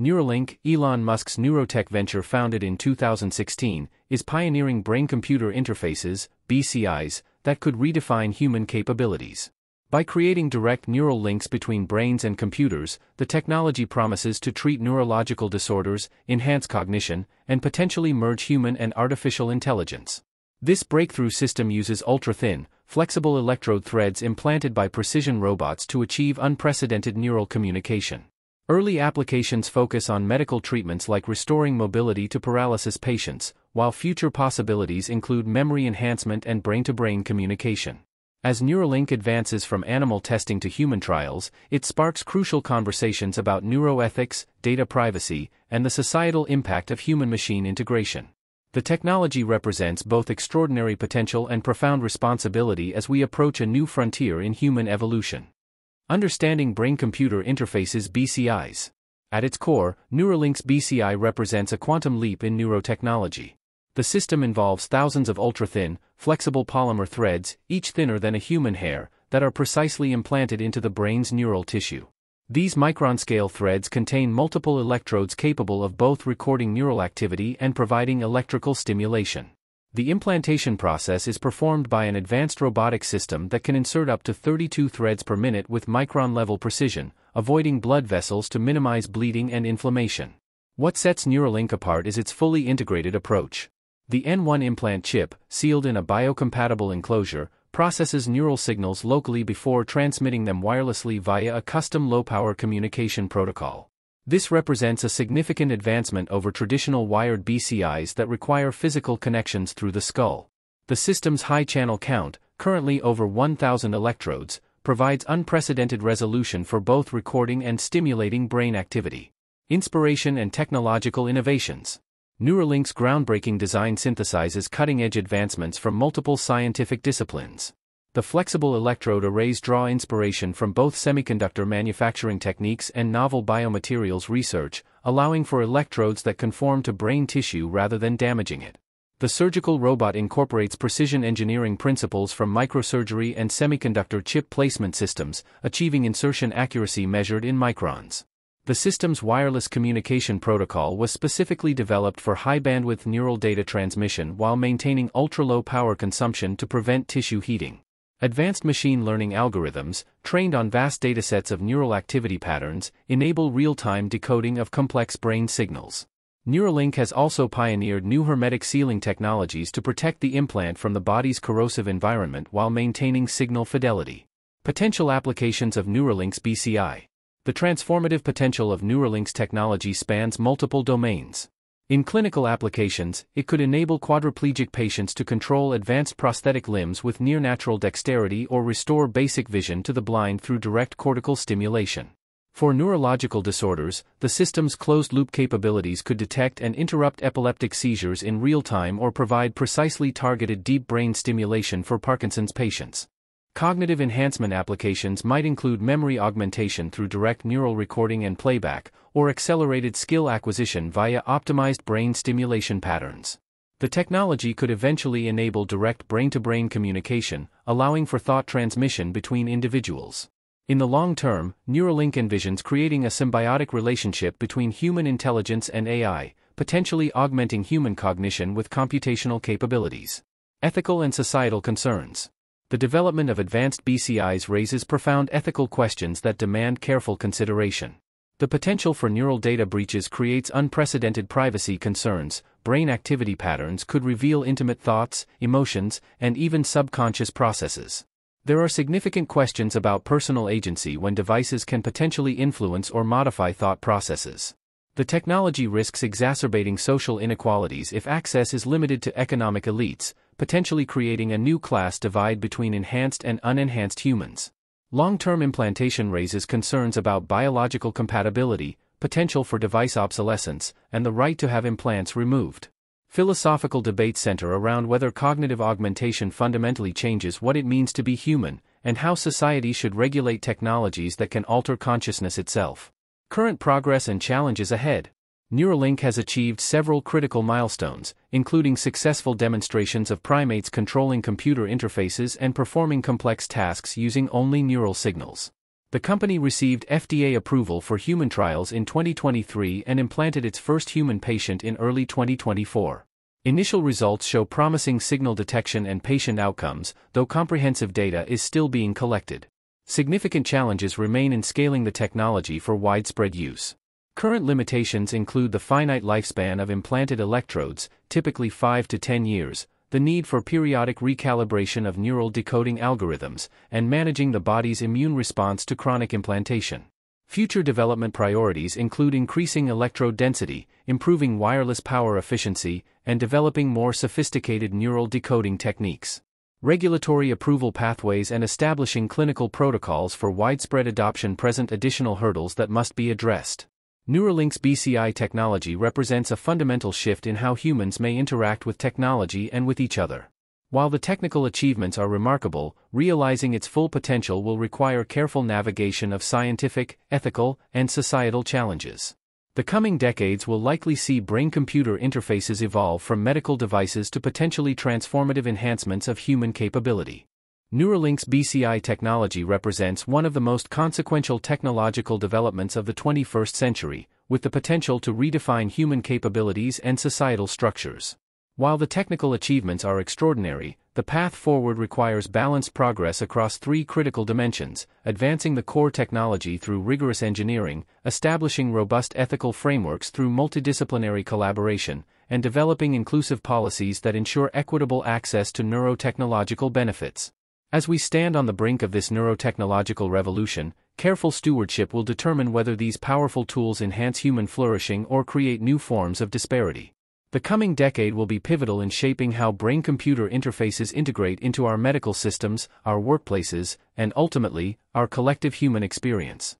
Neuralink, Elon Musk's neurotech venture founded in 2016, is pioneering brain computer interfaces, BCIs, that could redefine human capabilities. By creating direct neural links between brains and computers, the technology promises to treat neurological disorders, enhance cognition, and potentially merge human and artificial intelligence. This breakthrough system uses ultra thin, flexible electrode threads implanted by precision robots to achieve unprecedented neural communication. Early applications focus on medical treatments like restoring mobility to paralysis patients, while future possibilities include memory enhancement and brain to brain communication. As Neuralink advances from animal testing to human trials, it sparks crucial conversations about neuroethics, data privacy, and the societal impact of human machine integration. The technology represents both extraordinary potential and profound responsibility as we approach a new frontier in human evolution. Understanding brain computer interfaces BCIs. At its core, Neuralink's BCI represents a quantum leap in neurotechnology. The system involves thousands of ultra thin, flexible polymer threads, each thinner than a human hair, that are precisely implanted into the brain's neural tissue. These micron-scale threads contain multiple electrodes capable of both recording neural activity and providing electrical stimulation. The implantation process is performed by an advanced robotic system that can insert up to 32 threads per minute with micron-level precision, avoiding blood vessels to minimize bleeding and inflammation. What sets Neuralink apart is its fully integrated approach. The N1 implant chip, sealed in a biocompatible enclosure, processes neural signals locally before transmitting them wirelessly via a custom low-power communication protocol. This represents a significant advancement over traditional wired BCIs that require physical connections through the skull. The system's high channel count, currently over 1,000 electrodes, provides unprecedented resolution for both recording and stimulating brain activity. Inspiration and technological innovations. Neuralink's groundbreaking design synthesizes cutting-edge advancements from multiple scientific disciplines. The flexible electrode arrays draw inspiration from both semiconductor manufacturing techniques and novel biomaterials research, allowing for electrodes that conform to brain tissue rather than damaging it. The surgical robot incorporates precision engineering principles from microsurgery and semiconductor chip placement systems, achieving insertion accuracy measured in microns. The system's wireless communication protocol was specifically developed for high bandwidth neural data transmission while maintaining ultra low power consumption to prevent tissue heating. Advanced machine learning algorithms, trained on vast datasets of neural activity patterns, enable real time decoding of complex brain signals. Neuralink has also pioneered new hermetic sealing technologies to protect the implant from the body's corrosive environment while maintaining signal fidelity. Potential applications of Neuralink's BCI the transformative potential of Neuralink's technology spans multiple domains. In clinical applications, it could enable quadriplegic patients to control advanced prosthetic limbs with near natural dexterity or restore basic vision to the blind through direct cortical stimulation. For neurological disorders, the system's closed loop capabilities could detect and interrupt epileptic seizures in real time or provide precisely targeted deep brain stimulation for Parkinson's patients. Cognitive enhancement applications might include memory augmentation through direct neural recording and playback, or accelerated skill acquisition via optimized brain stimulation patterns. The technology could eventually enable direct brain to brain communication, allowing for thought transmission between individuals. In the long term, Neuralink envisions creating a symbiotic relationship between human intelligence and AI, potentially augmenting human cognition with computational capabilities. Ethical and societal concerns the development of advanced BCIs raises profound ethical questions that demand careful consideration. The potential for neural data breaches creates unprecedented privacy concerns, brain activity patterns could reveal intimate thoughts, emotions, and even subconscious processes. There are significant questions about personal agency when devices can potentially influence or modify thought processes. The technology risks exacerbating social inequalities if access is limited to economic elites, potentially creating a new class divide between enhanced and unenhanced humans. Long term implantation raises concerns about biological compatibility, potential for device obsolescence, and the right to have implants removed. Philosophical debates center around whether cognitive augmentation fundamentally changes what it means to be human, and how society should regulate technologies that can alter consciousness itself. Current progress and challenges ahead. Neuralink has achieved several critical milestones, including successful demonstrations of primates controlling computer interfaces and performing complex tasks using only neural signals. The company received FDA approval for human trials in 2023 and implanted its first human patient in early 2024. Initial results show promising signal detection and patient outcomes, though comprehensive data is still being collected. Significant challenges remain in scaling the technology for widespread use. Current limitations include the finite lifespan of implanted electrodes, typically 5 to 10 years, the need for periodic recalibration of neural decoding algorithms, and managing the body's immune response to chronic implantation. Future development priorities include increasing electrode density, improving wireless power efficiency, and developing more sophisticated neural decoding techniques. Regulatory approval pathways and establishing clinical protocols for widespread adoption present additional hurdles that must be addressed. Neuralink's BCI technology represents a fundamental shift in how humans may interact with technology and with each other. While the technical achievements are remarkable, realizing its full potential will require careful navigation of scientific, ethical, and societal challenges. The coming decades will likely see brain computer interfaces evolve from medical devices to potentially transformative enhancements of human capability. Neuralink's BCI technology represents one of the most consequential technological developments of the 21st century, with the potential to redefine human capabilities and societal structures. While the technical achievements are extraordinary, the path forward requires balanced progress across three critical dimensions advancing the core technology through rigorous engineering, establishing robust ethical frameworks through multidisciplinary collaboration, and developing inclusive policies that ensure equitable access to neurotechnological benefits. As we stand on the brink of this neurotechnological revolution, careful stewardship will determine whether these powerful tools enhance human flourishing or create new forms of disparity. The coming decade will be pivotal in shaping how brain computer interfaces integrate into our medical systems, our workplaces, and ultimately, our collective human experience.